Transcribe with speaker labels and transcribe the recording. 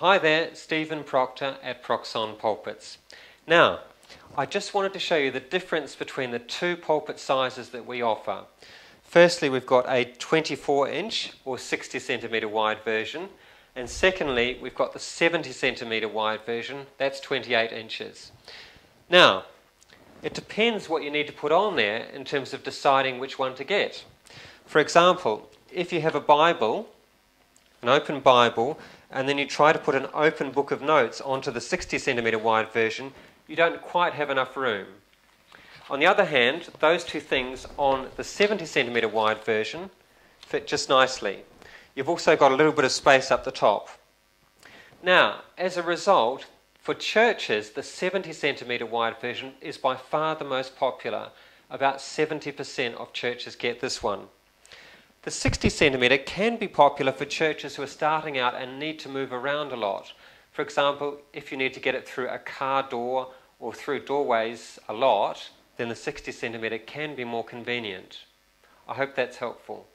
Speaker 1: Hi there, Stephen Procter at Procson Pulpits. Now, I just wanted to show you the difference between the two pulpit sizes that we offer. Firstly, we've got a 24 inch or 60 centimetre wide version, and secondly, we've got the 70 centimetre wide version, that's 28 inches. Now, it depends what you need to put on there in terms of deciding which one to get. For example, if you have a Bible, an open Bible, and then you try to put an open book of notes onto the 60 centimetre wide version, you don't quite have enough room. On the other hand, those two things on the 70 centimetre wide version fit just nicely. You've also got a little bit of space up the top. Now, as a result, for churches, the 70 centimetre wide version is by far the most popular. About 70% of churches get this one. The 60 centimetre can be popular for churches who are starting out and need to move around a lot. For example, if you need to get it through a car door or through doorways a lot, then the 60 centimetre can be more convenient. I hope that's helpful.